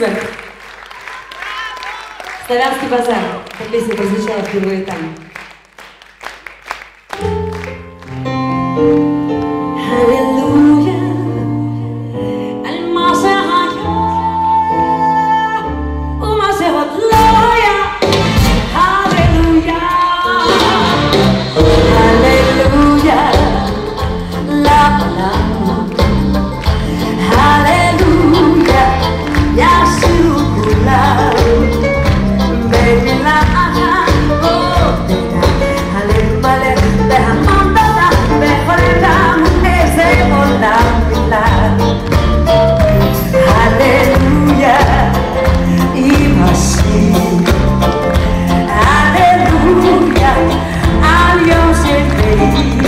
спасибо. Славянский базар. Эта песня прозвучала впервые там. Thank you.